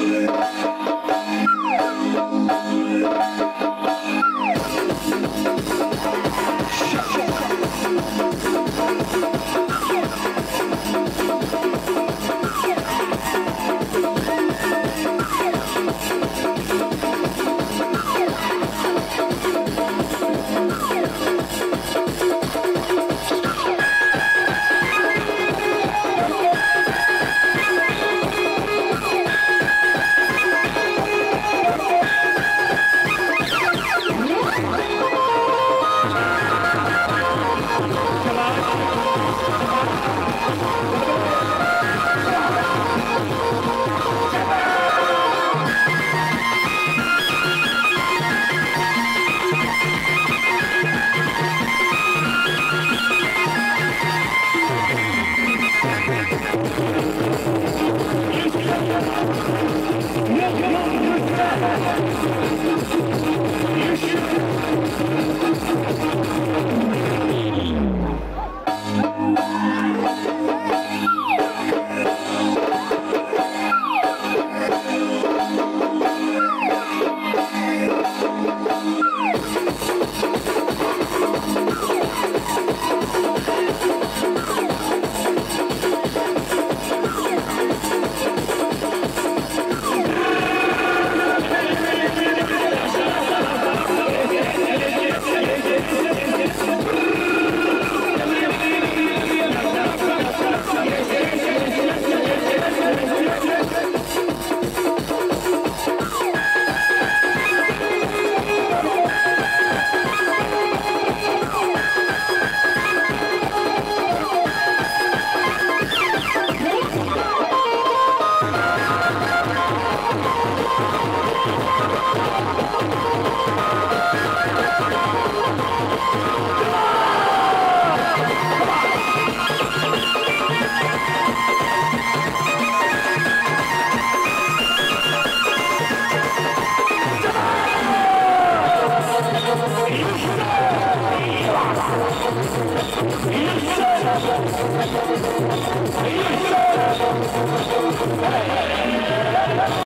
Música Hey!